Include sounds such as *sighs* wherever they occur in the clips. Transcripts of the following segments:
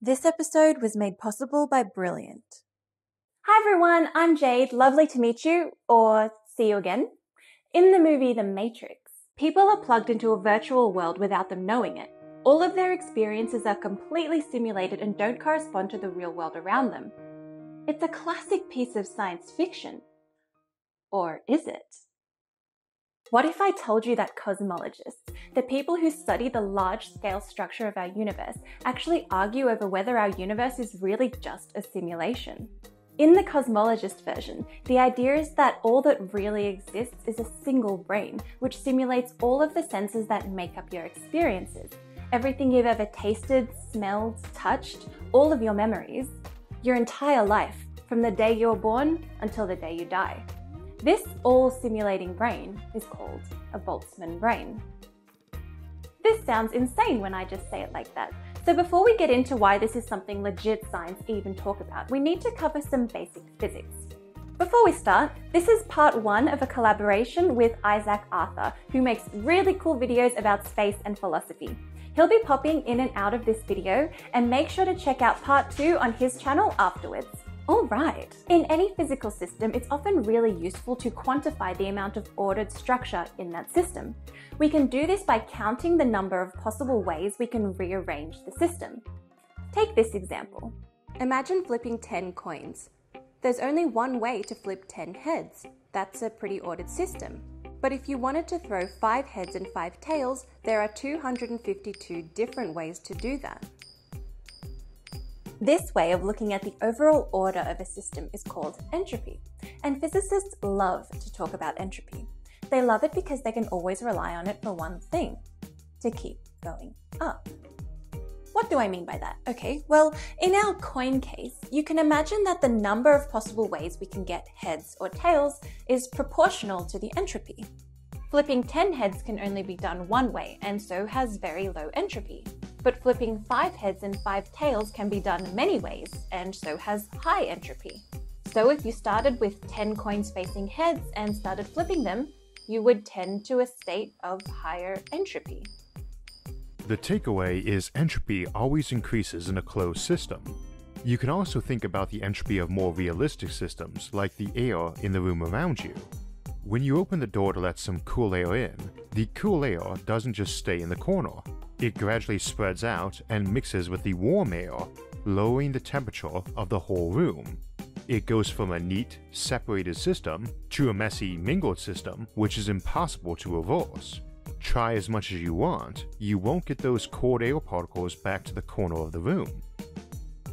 This episode was made possible by Brilliant. Hi everyone, I'm Jade. Lovely to meet you, or see you again. In the movie The Matrix, people are plugged into a virtual world without them knowing it. All of their experiences are completely simulated and don't correspond to the real world around them. It's a classic piece of science fiction. Or is it? What if I told you that cosmologists, the people who study the large scale structure of our universe, actually argue over whether our universe is really just a simulation? In the cosmologist version, the idea is that all that really exists is a single brain, which simulates all of the senses that make up your experiences. Everything you've ever tasted, smelled, touched, all of your memories, your entire life, from the day you're born until the day you die. This all simulating brain is called a Boltzmann brain. This sounds insane when I just say it like that. So before we get into why this is something legit science even talk about, we need to cover some basic physics. Before we start, this is part one of a collaboration with Isaac Arthur, who makes really cool videos about space and philosophy. He'll be popping in and out of this video, and make sure to check out part two on his channel afterwards. Alright, in any physical system, it's often really useful to quantify the amount of ordered structure in that system. We can do this by counting the number of possible ways we can rearrange the system. Take this example. Imagine flipping 10 coins. There's only one way to flip 10 heads. That's a pretty ordered system. But if you wanted to throw 5 heads and 5 tails, there are 252 different ways to do that. This way of looking at the overall order of a system is called entropy, and physicists love to talk about entropy. They love it because they can always rely on it for one thing to keep going up. What do I mean by that? Okay, well, in our coin case, you can imagine that the number of possible ways we can get heads or tails is proportional to the entropy. Flipping 10 heads can only be done one way and so has very low entropy but flipping five heads and five tails can be done many ways, and so has high entropy. So if you started with 10 coins facing heads and started flipping them, you would tend to a state of higher entropy. The takeaway is entropy always increases in a closed system. You can also think about the entropy of more realistic systems, like the air in the room around you. When you open the door to let some cool air in, the cool air doesn't just stay in the corner. It gradually spreads out and mixes with the warm air, lowering the temperature of the whole room. It goes from a neat, separated system to a messy, mingled system, which is impossible to reverse. Try as much as you want, you won't get those cold air particles back to the corner of the room.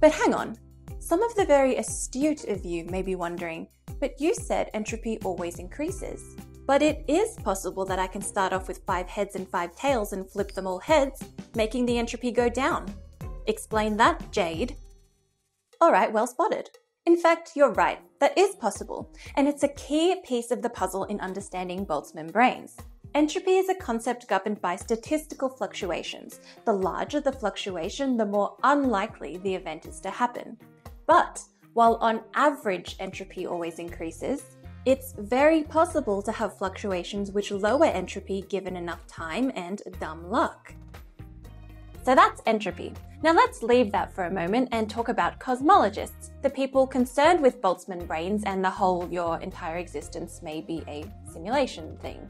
But hang on, some of the very astute of you may be wondering, but you said entropy always increases. But it is possible that I can start off with five heads and five tails and flip them all heads, making the entropy go down. Explain that, Jade. Alright, well spotted. In fact, you're right, that is possible, and it's a key piece of the puzzle in understanding Boltzmann brains. Entropy is a concept governed by statistical fluctuations. The larger the fluctuation, the more unlikely the event is to happen. But while on average entropy always increases, it's very possible to have fluctuations which lower entropy given enough time and dumb luck. So that's entropy. Now let's leave that for a moment and talk about cosmologists, the people concerned with Boltzmann brains and the whole your entire existence may be a simulation thing.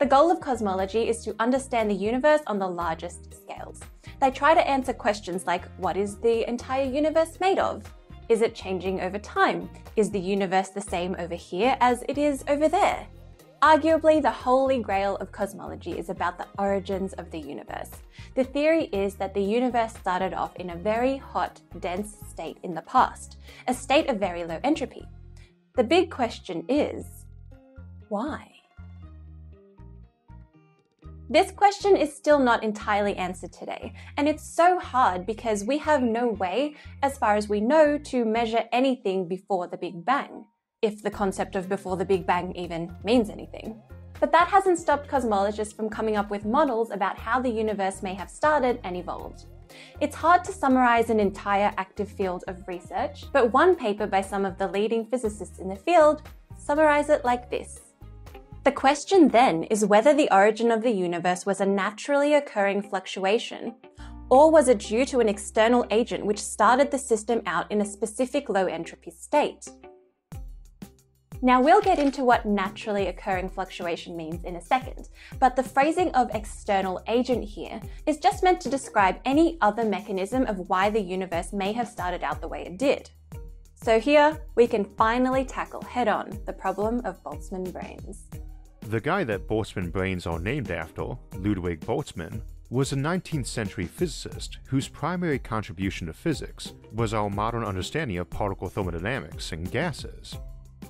The goal of cosmology is to understand the universe on the largest scales. They try to answer questions like what is the entire universe made of? Is it changing over time? Is the universe the same over here as it is over there? Arguably, the holy grail of cosmology is about the origins of the universe. The theory is that the universe started off in a very hot, dense state in the past, a state of very low entropy. The big question is why? This question is still not entirely answered today, and it's so hard because we have no way, as far as we know, to measure anything before the Big Bang, if the concept of before the Big Bang even means anything. But that hasn't stopped cosmologists from coming up with models about how the universe may have started and evolved. It's hard to summarize an entire active field of research, but one paper by some of the leading physicists in the field summarize it like this. The question then is whether the origin of the universe was a naturally occurring fluctuation Or was it due to an external agent which started the system out in a specific low entropy state? Now we'll get into what naturally occurring fluctuation means in a second, but the phrasing of external agent here is just meant to describe any other mechanism of why the universe may have started out the way it did. So here, we can finally tackle head on the problem of Boltzmann brains. The guy that Boltzmann brains are named after, Ludwig Boltzmann, was a 19th century physicist whose primary contribution to physics was our modern understanding of particle thermodynamics and gases.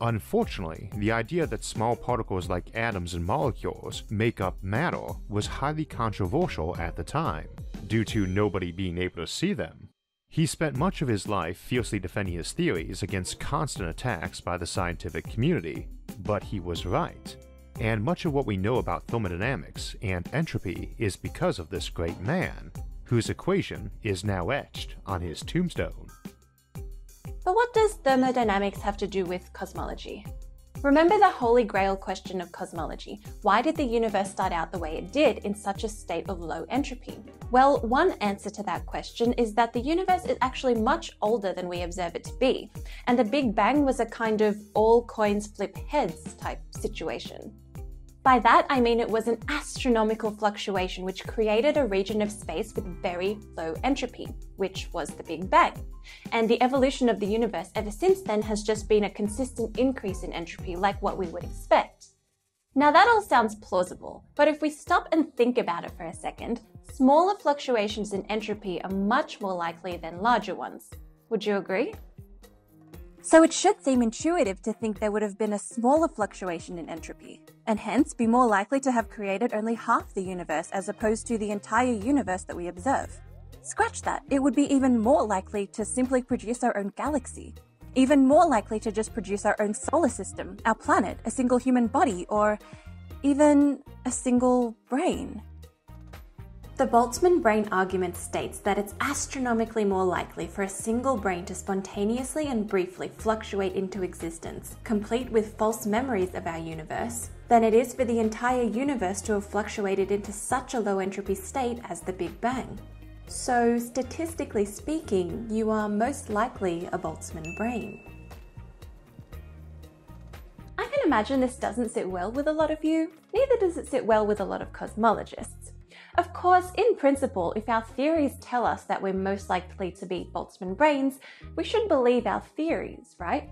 Unfortunately, the idea that small particles like atoms and molecules make up matter was highly controversial at the time, due to nobody being able to see them. He spent much of his life fiercely defending his theories against constant attacks by the scientific community, but he was right. And much of what we know about thermodynamics and entropy is because of this great man, whose equation is now etched on his tombstone. But what does thermodynamics have to do with cosmology? Remember the holy grail question of cosmology. Why did the universe start out the way it did in such a state of low entropy? Well, one answer to that question is that the universe is actually much older than we observe it to be, and the Big Bang was a kind of all coins flip heads type situation. By that, I mean it was an astronomical fluctuation which created a region of space with very low entropy, which was the Big Bang. And the evolution of the universe ever since then has just been a consistent increase in entropy, like what we would expect. Now that all sounds plausible, but if we stop and think about it for a second, smaller fluctuations in entropy are much more likely than larger ones. Would you agree? So it should seem intuitive to think there would have been a smaller fluctuation in entropy, and hence be more likely to have created only half the universe as opposed to the entire universe that we observe. Scratch that, it would be even more likely to simply produce our own galaxy. Even more likely to just produce our own solar system, our planet, a single human body, or even a single brain. The Boltzmann brain argument states that it's astronomically more likely for a single brain to spontaneously and briefly fluctuate into existence, complete with false memories of our universe, than it is for the entire universe to have fluctuated into such a low entropy state as the Big Bang. So, statistically speaking, you are most likely a Boltzmann brain. I can imagine this doesn't sit well with a lot of you, neither does it sit well with a lot of cosmologists. Of course, in principle, if our theories tell us that we're most likely to be Boltzmann brains, we should believe our theories, right?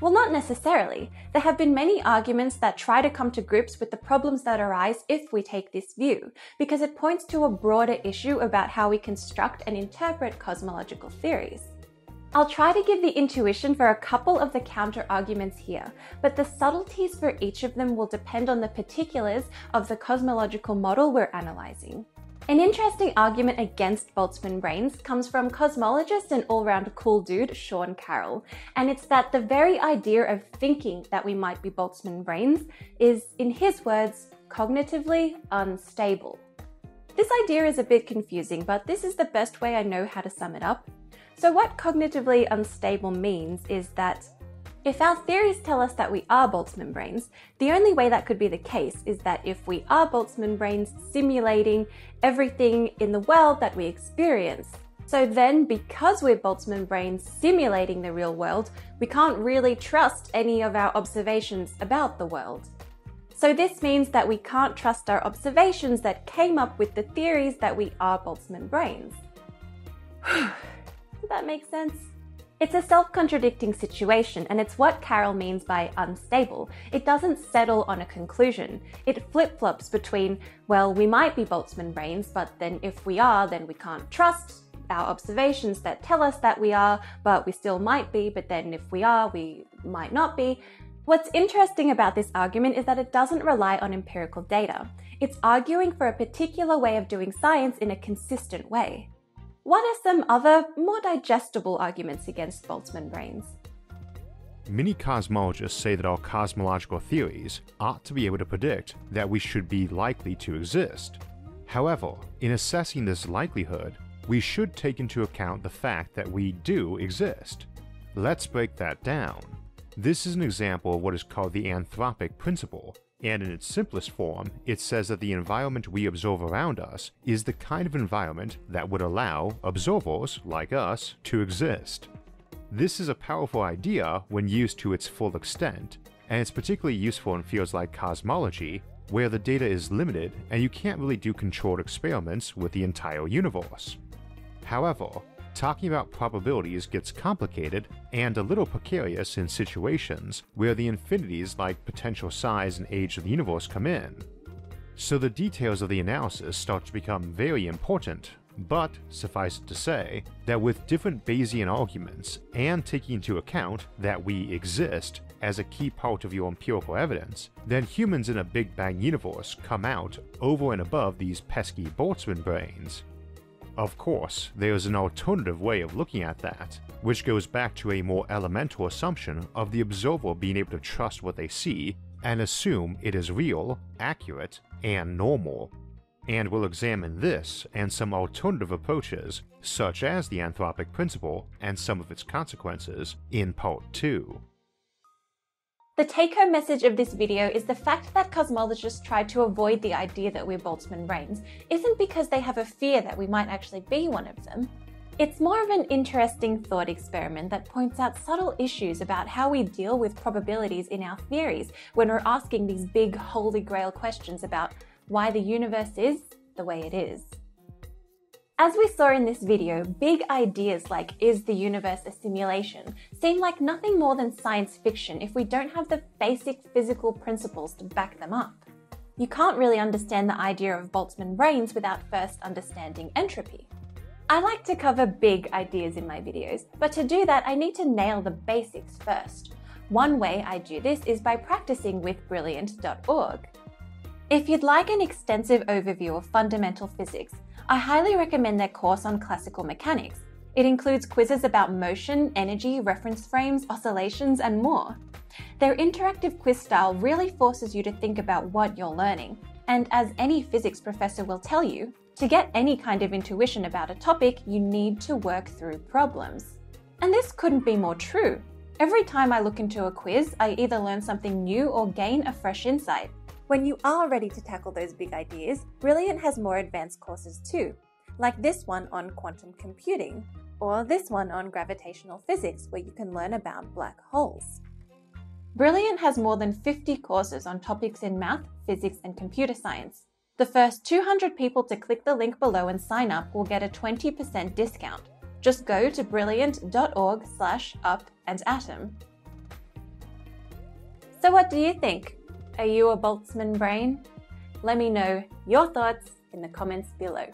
Well, not necessarily. There have been many arguments that try to come to grips with the problems that arise if we take this view, because it points to a broader issue about how we construct and interpret cosmological theories. I'll try to give the intuition for a couple of the counter arguments here, but the subtleties for each of them will depend on the particulars of the cosmological model we're analysing. An interesting argument against Boltzmann brains comes from cosmologist and all round cool dude Sean Carroll, and it's that the very idea of thinking that we might be Boltzmann brains is, in his words, cognitively unstable. This idea is a bit confusing, but this is the best way I know how to sum it up. So, what cognitively unstable means is that if our theories tell us that we are Boltzmann brains, the only way that could be the case is that if we are Boltzmann brains simulating everything in the world that we experience, so then because we're Boltzmann brains simulating the real world, we can't really trust any of our observations about the world. So this means that we can't trust our observations that came up with the theories that we are Boltzmann brains. *sighs* *sighs* *sighs* that make sense? It's a self contradicting situation, and it's what Carroll means by unstable. It doesn't settle on a conclusion. It flip flops between, well, we might be Boltzmann brains, but then if we are, then we can't trust our observations that tell us that we are, but we still might be, but then if we are, we might not be. What's interesting about this argument is that it doesn't rely on empirical data. It's arguing for a particular way of doing science in a consistent way. What are some other, more digestible arguments against Boltzmann brains? Many cosmologists say that our cosmological theories ought to be able to predict that we should be likely to exist. However, in assessing this likelihood, we should take into account the fact that we do exist. Let's break that down. This is an example of what is called the anthropic principle, And in its simplest form, it says that the environment we observe around us is the kind of environment that would allow observers, like us, to exist. This is a powerful idea when used to its full extent, and it's particularly useful in fields like cosmology, where the data is limited and you can't really do controlled experiments with the entire universe. However, talking about probabilities gets complicated and a little precarious in situations where the infinities like potential size and age of the universe come in. So the details of the analysis start to become very important, but suffice it to say that with different Bayesian arguments and taking into account that we exist as a key part of your empirical evidence, then humans in a Big Bang universe come out over and above these pesky Boltzmann brains. Of course, there is an alternative way of looking at that, which goes back to a more elemental assumption of the observer being able to trust what they see and assume it is real, accurate, and normal. And we'll examine this and some alternative approaches, such as the anthropic principle and some of its consequences, in part 2. The take home message of this video is the fact that cosmologists try to avoid the idea that we're Boltzmann brains isn't because they have a fear that we might actually be one of them. It's more of an interesting thought experiment that points out subtle issues about how we deal with probabilities in our theories when we're asking these big holy grail questions about why the universe is the way it is. As we saw in this video, big ideas like is the universe a simulation seem like nothing more than science fiction if we don't have the basic physical principles to back them up. You can't really understand the idea of Boltzmann brains without first understanding entropy. I like to cover big ideas in my videos, but to do that I need to nail the basics first. One way I do this is by practicing with Brilliant.org. If you'd like an extensive overview of fundamental physics, I highly recommend their course on classical mechanics. It includes quizzes about motion, energy, reference frames, oscillations, and more. Their interactive quiz style really forces you to think about what you're learning. And as any physics professor will tell you, to get any kind of intuition about a topic, you need to work through problems. And this couldn't be more true. Every time I look into a quiz, I either learn something new or gain a fresh insight. When you are ready to tackle those big ideas, Brilliant has more advanced courses too, like this one on quantum computing, or this one on gravitational physics, where you can learn about black holes. Brilliant has more than 50 courses on topics in math, physics, and computer science. The first 200 people to click the link below and sign up will get a 20% discount. Just go to brilliant.org slash up and atom. So what do you think? Are you a Boltzmann brain? Let me know your thoughts in the comments below.